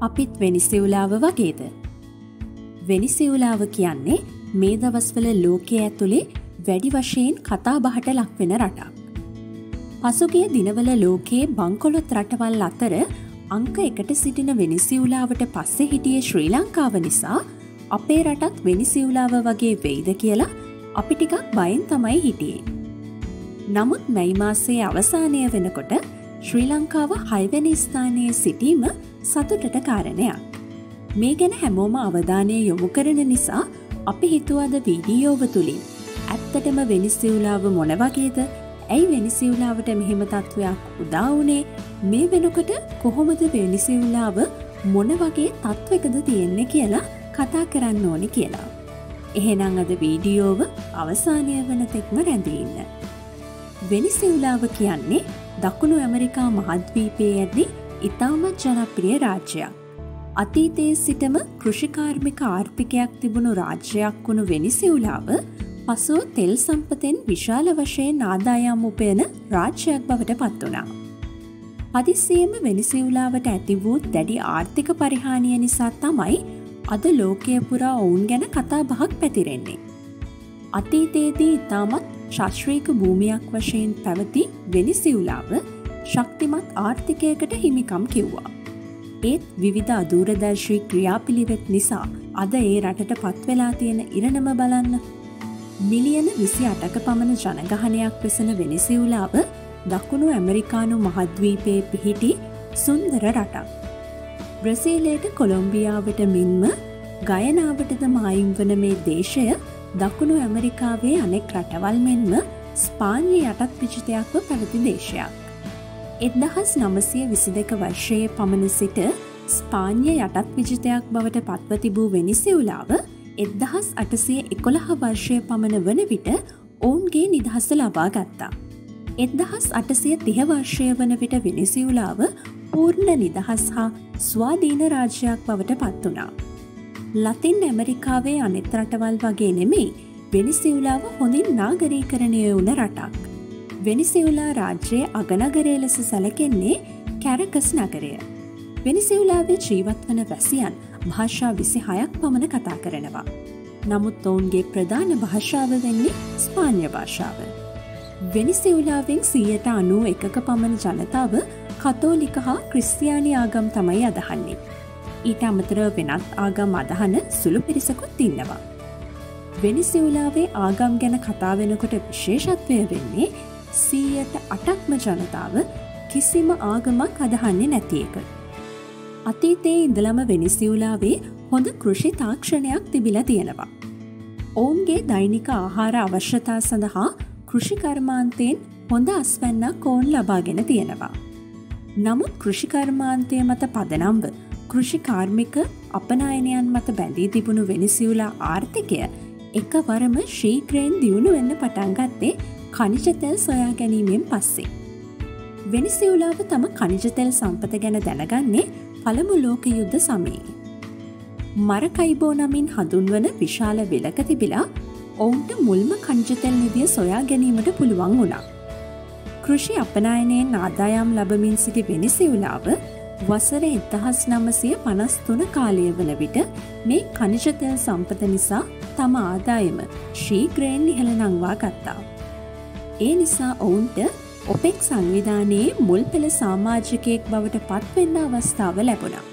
අපිත් වෙනිසිවුලාව වගේද. වෙනිසිවුලාව කියන්නේ මේ දවස්වල ලෝකය ඇතුළේ වැඩි වශයෙන් කතා බහට ලක්වෙන රටක්. පසුගේ දිනවල ලෝකයේ බංකොලොත් රටවල් අතර අංක එකට සිටින වෙනිසිවුලාවට පස්සෙ හිටිය ශ්‍රී ලංකාව නිසා අපේ රටත් වෙනිසිවුලාව වගේ වෙයිද කියලා අපි ටිකක් බයෙන් තමයි හිටියේ. නමුත් මැයිමාසේ අවසානය වෙනකොට ශ්‍රී ලංකාව හයිවැනි ස්ථානයේ සිටීම සතුටට කාරණයක්. මේ ගැන හැමෝම අවධානය යොමු කරන නිසා අපි හිතුවද වීඩියෝව තුළින් ඇත්තටම වෙනිසිවුලාව මොනවගේද ඇයි වෙනිසිවුලාවට මෙහෙම තත්ත්වයක් උදාවනේ මේ වෙනකොට කොහොමද වෙනිසිවුලාව මොන වගේ තත්ත්වකද තියෙන්නේ කියලා කතා කරන්න ඕනි කියලා. එහෙනම් අද වීඩියෝව අවසානය වන තෙක්ම රැඳීන්න. වෙනිසිවුලාව කියන්නේ දකුණු ඇමරිකා මහද්වීපයේ ඇද්දි ඉතාමත් ජනප්‍රිය රාජ්‍යයක්. අතීතයේ සිටම කෘෂිකාර්මික ආර්ථිකයක් තිබුණු රාජ්‍යයක් වුණු වෙනිසිවුලාව පසුව තෙල් සම්පතෙන් විශාල වශයෙන් ආදායම් උපයන රාජ්‍යයක් බවට පත් වනා. පදිස්සේම වෙනිසිවුලාවට ඇති වූ දැඩි ආර්ථික පරිහානිය නිසා තමයි අද ලෝකය පුරා ඔවුන් ගැන කතා බහක් පැතිරෙන්නේ. අතීතයේදී ඉතාමත් ශශ්‍රීක භූමියක් වශයෙන් පැවති වෙනිසිවුලාව ශක්තිමත් ආර්ථිකයකට හිමිකම් කිව්වා. ඒත් විවිධ අදූරදර්ශී ක්‍රියාපිළිවෙත් නිසා අද ඒ රටට පත්වෙලා තියෙන ඉරණම බලන්න. මිලියන විසි අටක පමණ ජනගහනයක් වෙසන වෙනිසිවුලාව දකුණු ඇමරිකානු මහද්වීපයේ පිහිටි සුන්දර රටක්. බ්‍රසීලයට කොළොම්බියාවට මෙන්ම ගයනාවටද මායිම්වන මේ දේශය දකුණු ඇමරිකාවේ අනෙක් රටවල් මෙන්ම ස්පාන්ය යටත් පිචිතයක්ව පැවති දේශයක්. එදහස් නමසය විසි දෙක වර්ෂයේ පමණ සිට ස්පාන්ය යටත් විජිතයක් බවට පත්ව තිබූ වෙනිසිවුලාව එදදහස් අටසය එකොළහ වර්ෂය පමණ වන විට ඔවුන්ගේ නිදහස ලබා ගත්තා. එදදහස් අටසය තිහ වර්ෂය වන විට වෙනිසිවුලාව පූර්ණ නිදහස් හා ස්වාධීන රාජ්‍යයක් බවට පත් වනා. ලතින් ඇමරිකාවේ අනෙත් රටවල් වගේ නෙමෙයි වෙනිසිවුලාව හොඳින් නාගරීකරණය වුණ රටක්. වෙනිසිවුලා රාජ්‍යයේ අගනගරේ ලෙස සැලකෙන්නේ කැරකස් නගරය. වෙනිසිවුලාවේ ජීවත් වන වැසියන් භාෂා විසි හයක් පමණ කතා කරනවා. නමුත් ඔවුන්ගේ ප්‍රධාන භාෂාව වෙන්නේ ස්පාන්‍ය භාෂාව. වෙනිසිවුලාවෙන් සීයට අනුව එකක පමණ ජනතාව කතෝලික හා ක්‍රිස්තියානි ආගම් තමයි අදහන්නේ. ඊට අමතර වෙනත් ආගම් අදහන සුළු පිරිසකුත් ඉන්නවා. වෙනිසිවුලාවේ ආගම් ගැන කතාවෙනකොට විශේෂත්වය වෙන්නේ සීයට අටක්ම ජනතාව කිසිම ආගමක් අදහන්නේ නැති එක. අතීතයේ ඉඳලම වෙනිසිවුලාවේ හොඳ කෘෂි තාක්ෂණයක් තිබිල තියෙනවා. ඔවුන්ගේ දෛනික ආහාර අවශ්‍යතා සඳහා කෘෂිකර්මාන්තයෙන් හොඳ අස්වැන්නක් ඔවුන් ලබාගෙන තියෙනවා. නමුත් කෘෂිකර්මාන්තය මත පදනම්ව කෘෂිකාර්මික අපනායනයන් මත බැඳී තිබුණු වෙනිසිවුලා ආර්ථිකය එක වරම ශීක්‍රයෙන් දියුණු වෙන්න පටන්ගත්තේ කනිජතෙල් සොයා ගැනීමෙන් පස්සේ. වෙනිසිවුලාව තම කනිජතෙල් සම්පත ගැන දැනගන්නේ පළමු ලෝක යුද්ධ සමයේ. මරකයිබෝ නමින් හඳුන්වන විශාල වෙලක තිබිලා ඔවුන්ට මුල්ම කංජතෙල් නිදිය සොයා ගැනීමට පුළුවන් වුණා. කෘෂි අපනායනයෙන් ආදායම් ලබමින් සිටි වෙනිසිවුලාව වසර එදහස් නමසය පනස්තුන කාලය වන විට මේ කනිජතෙල් සම්පත නිසා තම ආදායම ශීග්‍රයෙන් ඉහළ නංවා ගත්තා. ඒ නිසා ඔවුන්ට ඔපෙක් සංවිධානයේ මුල් පෙළ සාමාජිකයෙක් බවට පත්වෙන්න අවස්ථාව ලැබුණා.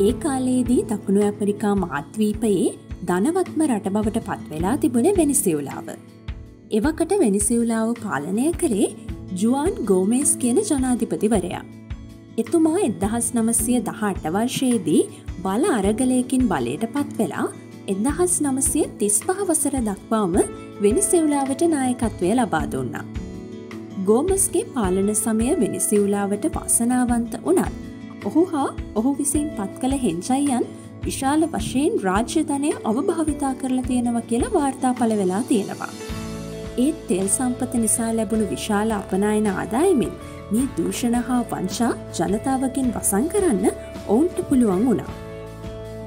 ඒ කාලයේදී දකුණු ඇපරිකා මාත්වීපයේ ධනවත්ම රට බවට පත්වෙලා තිබුණ වෙනිසිවුලාව. එවකට වෙනිසිවුලාව පාලනය කරේ ජුවාන් ගෝමේස් කියන ජනාධිපතිවරයා. එතුමා එදහස් නමසය දහ අටවර්ශයේදී බල අරගලයකින් බලයට පත් වෙලා එදහස් නමසය තිස් පහ වසර දක්වාම වෙනිසිවුලාවට නායකත්වය ලබා දුන්නා. ගෝමස්ගේ පාලන සමය වෙනිසිවුලාවට වාසනාවන්ත වනත්. ඔහු හා ඔහු විසින් පත් කළ හෙංචයියන් විශාල වශයෙන් රාජ්‍යධනය අවභාවිතා කරලා තියෙනව කියලා වාර්තා පල වෙලා තියෙනවා. ඒත් තෙල් සම්පත නිසා ලැබුණු විශාල අපනායන ආදායමෙන් මේ දූෂණ හා වංශා ජනතාවකින් වසං කරන්න ඔවුන්ට පුළුවන් වුණා.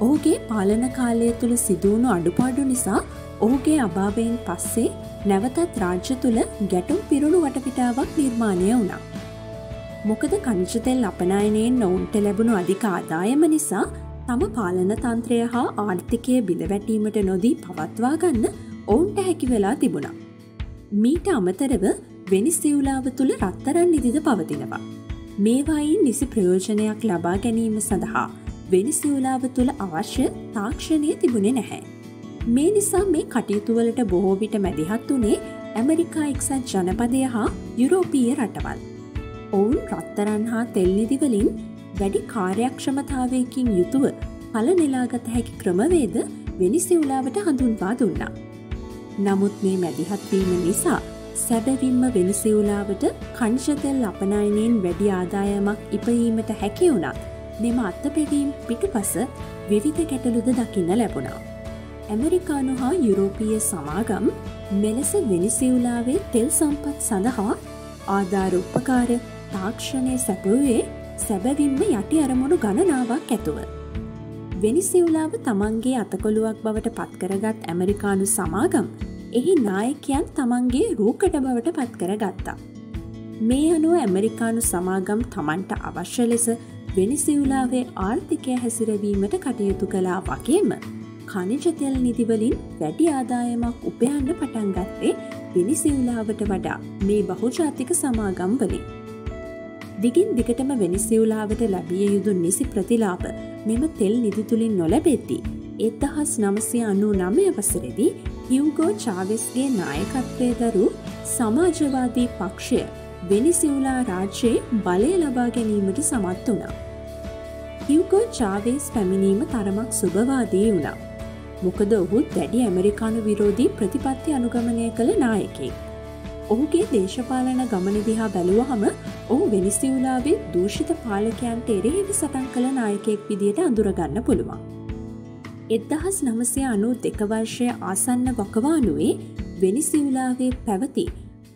ඔහුගේ පාලන කාලය තුළ සිදුවුණු අඩුපාඩු නිසා ඔහුගේ අභාවයෙන් පස්සේ නැවතත් රාජ්‍ය තුළ ගැටුම් පිරුණු වටපිටාවක් නිර්මාණය වුණා. මොකද කංචතෙල් අපනායනයෙන් ඔවුන්ට ලැබුණු අධික ආදායම නිසා තම පාලන තන්ත්‍රය හා ආර්ථිකය බිඳවැටීමට නොදී පවත්වා ගන්න ඔවුන්ට හැකි වෙලා තිබුණා. මීට අමතරව වෙනිස්සිවුලාව තුළ රත්තරන් නිදිද පවතිනවා. මේවායින් නිසි ප්‍රයෝජනයක් ලබා ගැනීම සඳහා වෙනිසිවුලාව තුළ අවශ්‍ය තාක්ෂණය තිබුණේ නැහැ. මේ නිසා මේ කටයුතුවලට බොහෝවිට මැදිහත් වනේ ඇමරිකා එක්සත් ජනපදය හා යුරෝපීය රටවල්. ඔවුන් රත්තරන් හා තෙල්නිදිවලින් වැඩි කාර්යක්ෂමතාවයකින් යුතුව පල නෙලාගත හැකි ක්‍රමවේද වෙනිසිවුලාවට හඳුන්වා දුන්නා. නමුත් මේ මැදිහත්වීම නිසා සැබැවින්ම වෙනිසිවුලාවට කංශතෙල් අපනයනයෙන් වැඩි ආදායමක් ඉපයීමට හැකි වුණත් මෙම අත්තපෙවීම් පිටුපස විවිධ ගැටලුද දකින්න ලැබුණා. ඇමරිකානු හා යුරෝපීය සමාගම් මෙලෙස වෙනිසිවුලාවේ තෙල් සම්පත් සඳහා ආධාර උපකාර තාක්ෂණය සැපවයේ සැබැවින්ම යටි අරමුණු ගණනාවක් ඇතුව. වෙනිසිවුලාව තමන්ගේ අතකොළුවක් බවට පත්කරගත් ඇමරිකානු සමාගම් එහි නායකයන් තමන්ගේ රූකට බවට පත්කර ගත්තා. මේ අනුව ඇමරිකානු සමාගම් තමන්ට අවශ්‍ය ලෙස වෙනිසිවුලාවේ ආර්ථිකය හැසිරවීමට කටයුතු කලා වගේම කනිජතෙල් නිදිවලින් වැඩි ආදායමක් උපයන්න පටන්ගත්තේ වෙනිසිවුලාවට වඩා මේ බහුජාතික සමාගම් වලින්. දිගින් දිගටම වෙනිසිවුලාවට ලැබිය යුතු නිසි ප්‍රතිලාප මෙම තෙල් නිදිතුලින් නොලැබෙද්දී එදහස් නමසය අනු නමය වසරෙදී හිව්ගෝ චාවෙස්ගේ නායකත්වය දරු සමාජවාදී පක්ෂය වෙනිසිවුලා රාජ්‍යයේ බලය ලබා ගැනීමට සමත් වනා. හිව්ගෝ චාවේස් පැමිණීම තරමක් සුභවාදී වුණා. මොකද ඔහුත් දැඩි ඇමරිකානු විරෝධී ප්‍රතිපත්ති අනුගමනය කළ නායකෙක්. ඔහුගේ දේශපාලන ගමන දිහා බැලුවහම ඔහු වෙනිසිවුලාවේ දූෂිත පාලකයන්ට එරෙහිවි සටන් කළ නායකෙක් විදියට අඳුරගන්න පුළුවන්. එදදහස් නමසය අනු දෙකවර්ෂය ආසන්න වකවානුවේ වෙනිසිවුලාවේ පැවති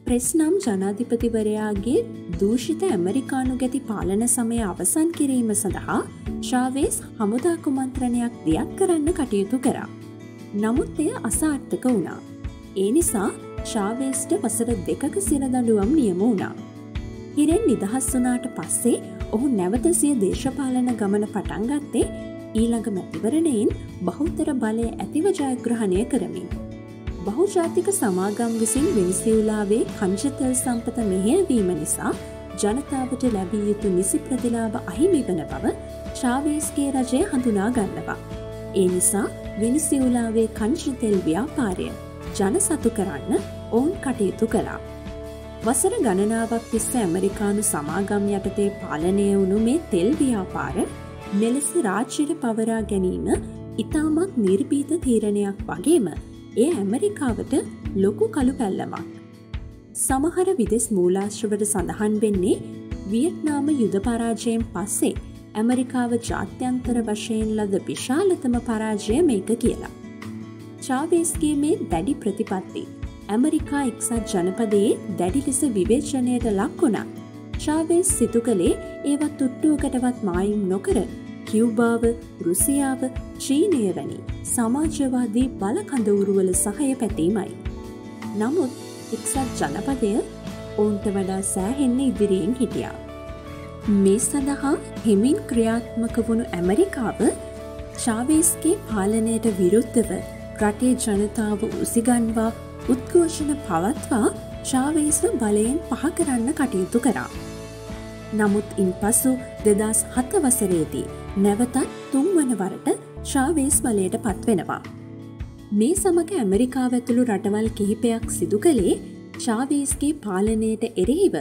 ප්‍රෙස්නම් ජනාධිපතිවරයාගේ දූෂිත ඇමරිකානු ගැති පාලන සමය අවසන් කිරීම සඳහා ශාවේස් හමුදා කුමන්ත්‍රණයක් දියත් කරන්න කටයුතු කරා. නමුත් එය අසාර්ථක වුණා. ඒ නිසා ශාවේස්ට වසර දෙකක සිරදඩුවම් නියම වුණා. හිරෙන් නිදහස් වනාට පස්සේ ඔහු නැවතසිය දේශපාලන ගමන පටන්ගත්තේ ඊළඟ මැතිවරණයෙන් බෞද්ධර බලය ඇතිව ජයග්‍රහණය කරමින්. බහුජාතික සමාගම් විසින් වෙනිසිවුලාවේ කංජතල් සම්පත මෙහෙයවීම නිසා ජනතාවට ලැබිය යුතු නිසි ප්‍රතිලාබ අහිමි වන බව ශාවේස්ගේ රජය හඳුනා ගන්නවා. ඒ නිසා වෙනිසිවුලාවේ කංශිතෙල් ව්‍යාපාරය ජන සතු කරන්න ඔවුන් කටයුතු කලා. වසර ගණනාවක් තිස්ස ඇමරිකානු සමාගම් යටතේ පාලනය වුණු මේ තෙල් ව්‍යාපාර මෙලෙස රාජ්‍යයට පවරා ගැනීම ඉතාමත් නිර්බීත තීරණයක් වගේම ඒ ඇමරිකාවට ලොකු කළු පැල්ලමක්. සමහර විදෙස් මූලාශ්‍රවට සඳහන් වෙන්නේ වියට්නාම යුද පරාජයෙන් පස්සේ ඇමරිකාව ජාත්‍යන්තර වශයෙන් ලද විශාලතම පරාජය මේක කියලා. චාවේස්ගේ මේ දැඩි ප්‍රතිපත්ති ඇමරිකා එක්සත් ජනපදයේ දැඩි ලෙස විවේචනයට ලක් වුණා. චාවේස් සිතු කළේ ඒවත් තුට්ටුවකටවත් මායිම් නොකර කිව්බාව රුසියාව චීනය වැනි සමාජවාදී බලකඳවුරුවල සහය පැතීමයි. නමුත් එක්සත් ජනපදය ඔවුන්ට වඩා සෑහෙන්න ඉදිරියෙන් හිටියා. මේ සඳහා හෙමින් ක්‍රියාත්මක වුණු ඇමරිකාව ශාවේස්ගේ පාලනයට විරුද්ධව රටේ ජනතාව උසිගන්වා උද්ඝෝෂණ පවත්වා ශාවේස්ව බලයෙන් පහ කරන්න කටයුතු කරා. නමුත් ඉන් පසු දෙදස් හතවසරේදී නැවතත් තුන්වන වරට ශාවේස් බලයට පත්වෙනවා. මේ සමඟ ඇමරිකා ඇතුළු රටවල් කිහිපයක් සිදු කළේ ශාවේස්ගේ පාලනයට එරෙහිව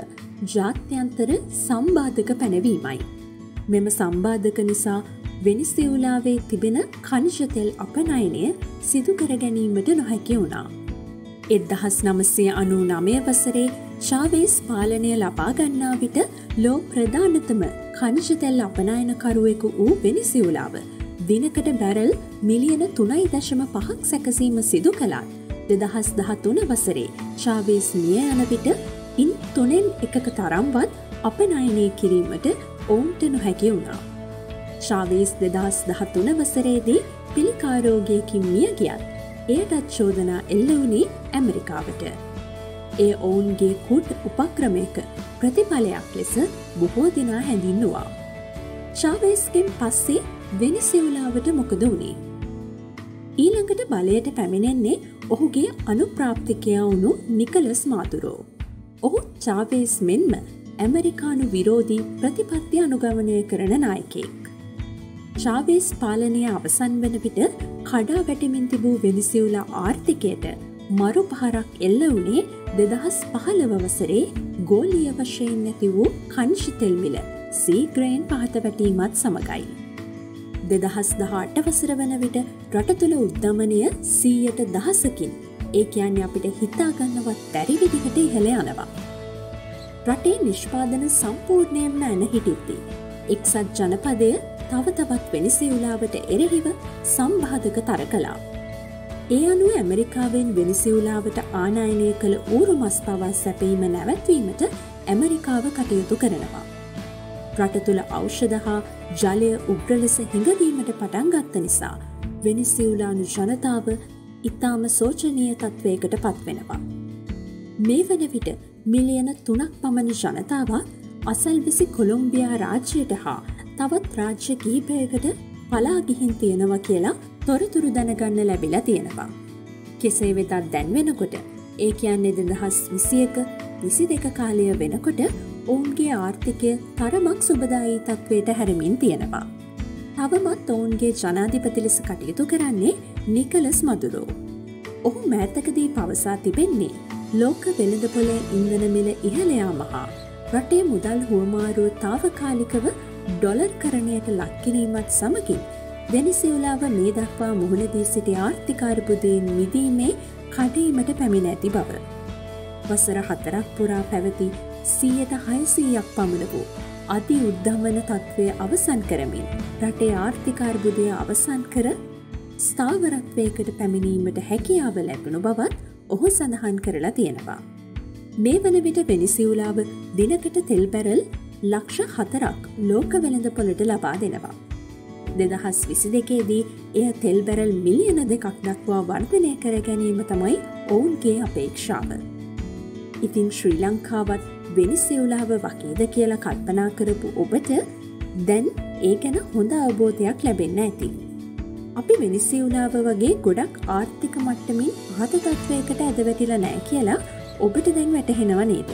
ජාත්‍යන්තර සම්බාධක පැනවීමයි. මෙම සම්බාධක නිසා වෙනිසිවුලාවේ තිබෙන කනිෂතෙල් අපනයනය සිදුකර ගැනීමට නොහැකි වුණා. එදදහස් නමසය අනු නමය වසරේ ශාවේස් පාලනය ලබාගන්නා විට ලෝ ප්‍රධානතම කනිෂතෙල් අපනයනකරුවෙකු වූ වෙනිසිවුලාව දිනකට බැරල් මිලියන තුනයි දශම පහක් සැකසීම සිදු කලාත් දෙදහස් දහතුන වසරේ ශාවේස් මිය යන විට ඉන් තුනෙන් එකක තරම්වත් අපනයනය කිරීමට ඔවුන්ට නොහැකි වුණා. ශාවේස් දෙදහස් දහතුන වසරේදී පිළිකාරෝගයකින් මිය ගියත් එයටත් චෝදනා එල්ලවුණේ ඇමරිකාවට. එය ඔවුන්ගේ කුට් උපක්‍රමයක ප්‍රතිඵලයක් ලෙස බොහෝ දෙනා හැඳින්නවා. ශාවේස්ගෙන් පස්සේ වෙනිසිවුලාවට මොකද වුණේ. ඊළඟට බලයට පැමිණෙන්නේ ඔහුගේ අනුප්‍රාප්තිකයා වුණු නිකලස් මාතුරෝ. ඔහු චාවේස් මෙන්ම ඇමරිකානු විරෝධී ප්‍රතිපත්ති අනුගමනය කරන නායකෙක්. චාවේස් පාලනය අවසන් වන විට කඩා වැටිමින් තිබූ වෙනිසිවුලා ආර්ථිකයට මරු පහරක් එල්ල වනේ දෙදහස් පහළව වසරේ ගෝලිය වශයෙන් නැති වූ කංශිතෙල්මිල සීග්‍රයෙන් පහත වැටීමත් සමගයි. දෙදහස් දහට වසර වන විට රට තුළ උද්ධමනය සීයට දහසකින් ඒ කියන්න අපිට හිතාගන්නවත් පැරිවිදිහට ඉහළ යනවා. රටේ නිෂ්පාදන සම්පූර්ණයෙන්ම ඇන හිටිත්ති. එක්සත් ජනපදය තව තවත් වෙනිසිවුලාවට එරෙහිව සම්බාධක තර කලා. ඒ අනුව ඇමරිකාවෙන් වෙනිසිවුලාවට ආනායනය කළ ඌරු මස් පවා සැපීම නැවැත්වීමට ඇමරිකාව කටයුතු කරනවා. රට තුළ ඖෂධ හා ජලය උග්‍රලෙස හිඟවීමට පටන්ගත්ත නිසා වෙනිසිවුලානු ජනතාව ඉතාම සෝචනය තත්ත්වයකට පත්වෙනවා. මේ වන විට මිලියන තුනක් පමණ ජනතාවත් අසල්විසි කොළොම්බියා රාජ්‍යයට හා තවත් රාජ්‍ය කීපයකට පලාගිහින් තියෙනවා කියලා තොරතුරු දැනගන්න ලැබිලා තියෙනවා. කෙසේ වෙතත් දැන්වෙනකොට ඒ කියන්නේ දෙදහස් විසියක විසි දෙක කාලය වෙනකොට ඔවුන්ගේ ආර්ථිකය තරමක් සුබදායි තත්වයට හැරමින් තියෙනවා. තවමත් ඔවුන්ගේ ජනාධිපති ලෙස කටයුතු කරන්නේ නිකලස් මදුරෝ. ඔහු මෑතකදී පවසා තිබෙන්නේ ලෝක වෙළඳපොල ඉන්දනමිල ඉහළයා මහා රටේ මුදල් හුවමාරුව තාවකාලිකව ඩොලර් කරණයට ලක්කිරීමත් සමගින් වෙනිසිවලාව මේ දක්වා මුහුණදී සිටි ආර්ථිකාර්බුදයෙන් මිදීමේ කඩීමට පැමිණ ඇති බව. වසර හතරක් පුරා පැවති සීයට හයසීයක් පමණ වූ අධි උද්ධමන තත්ත්වය අවසන් කරමින් රටේ ආර්ථිකාර්බුදය අවසන් කර ස්ථාවරත්වයකට පැමිණීමට හැකියාව ලැබුණු බවත් ඔහු සඳහන් කරලා තියෙනවා. මේ වන විට වෙනිසිවුලාව දිනකට තෙල් බැරල් ලක්ෂ හතරක් ලෝක වෙළඳ පොලට ලබා දෙනවා. දෙදහස් විසි දෙකේදී එය තෙල් බැරල් මිලියන දෙකක් දක්වා වර්ධනය කර ගැනීම තමයි ඔවුන්ගේ අපේක්ෂාව. ඉතින් ශ්‍රී ලංකාවත් වෙනිසිවුලාව වකේද කියලා කල්පනා කරපු ඔබට දැන් ඒ ගැන හොඳ අවබෝධයක් ලැබෙන්න ඇති. අපි වෙනිසිවුලාව වගේ ගොඩක් ආර්ථික මට්ටමින් හතතත්වයකට ඇදවැටිල නෑ කියලා ඔබට දැන් වැටහෙනව නේද.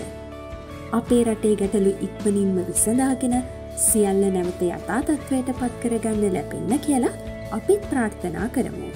අපේ රටේ ගැටලු ඉක්මනින්ම විසඳාගෙන සියල්ල නැවත යථා තත්ත්වයට පත් කරගන්න ලැබෙන්න කියලා අපිත් ප්‍රාර්ථනා කරමු.